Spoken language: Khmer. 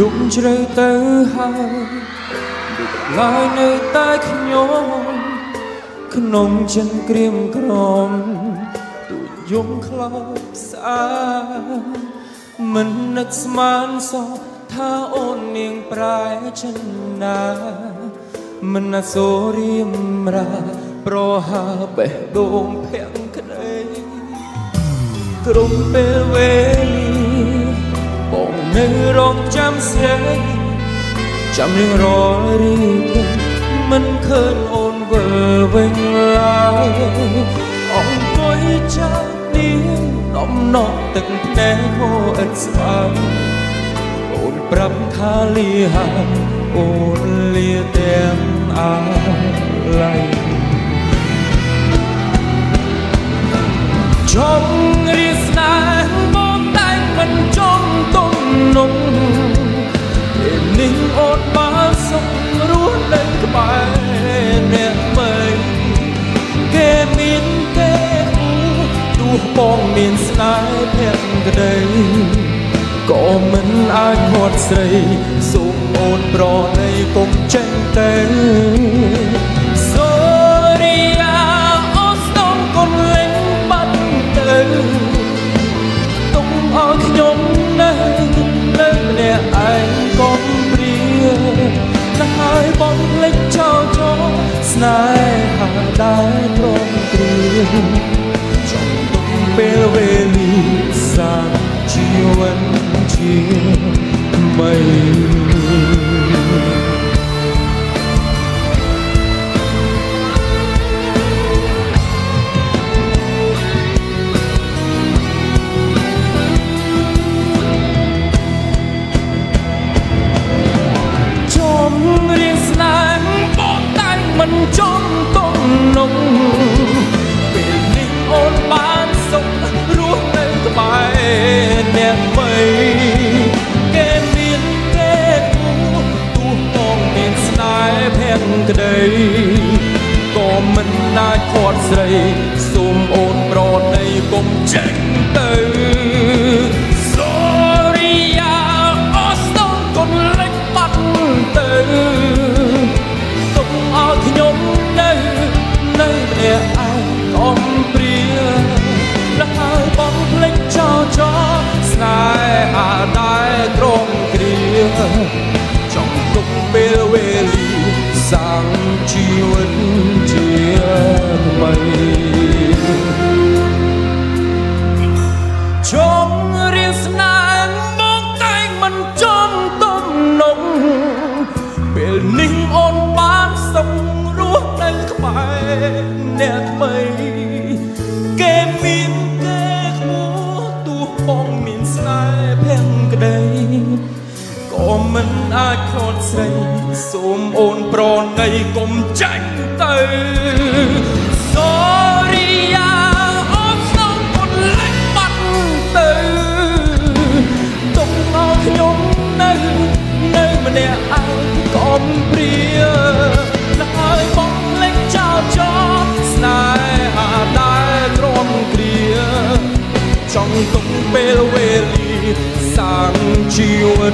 យប់ជ្រៅទៅហើយដូចឡើយនៅតែខ្ញុំក្នុងចិនក្រៀមក្រំទូចយំខ្លោចស្អាមិននឹកស្មានសោះថាអូននាងប្រែចិនណាមិនណាសូរៀមរាប្រហាបេះដូងភាំងក្តីក្រុមពេលវេលា បងនៅរងចាំស្រីចាំរៀងរាល់រីកមិនឃើញអូនវិលវិញឡើយអង្គុយចាក់នាងដំណក់ទឹកភ្នែកហូរឥតស្បើយអូនប្រាប់ថាលាអូនលាទាំងអាឡ័យចង់ បងមានស្នេហ៍ភក្តីក៏មិនអាចខាត់ស្រីសូមអូនប្រណីកុំចេញទៅ Sorry អូស្ទងកុំលេងបាត់ទៅទុំឲ្យខ្ញុំនៅនៅម្នាក់ឯងកុំព្រាតែហើយបងលេចចោលចោលស្នេហាដែលព្រមព្រៀង ហ៍ភាំងក្តីក៏មិនអាចខាត់ស្រីសូមអូនប្រណីកុំចេញ ងជីវិតជាថ្មីចង់រៀនស្នេហ៍មកតែមិនចំទំនងពេលនេះអូនបានសុខរស់នៅក្បែរអ្នកថ្មី ក៏មិនអាចខត់ស្រីសូមអូនប្រណីកុំចាញ់ទៅ Sorry អូនសូមអូនលេចបាត់ទៅទុំឲ្យខ្ញុំនៅនៅម្នាក់ឯងកុំព្រាដល់ហើយបងលេចចោលចោលស្នេហាដែលទ្រាំគ្រាចង់ទុំពេលវេលា សាងជីវិ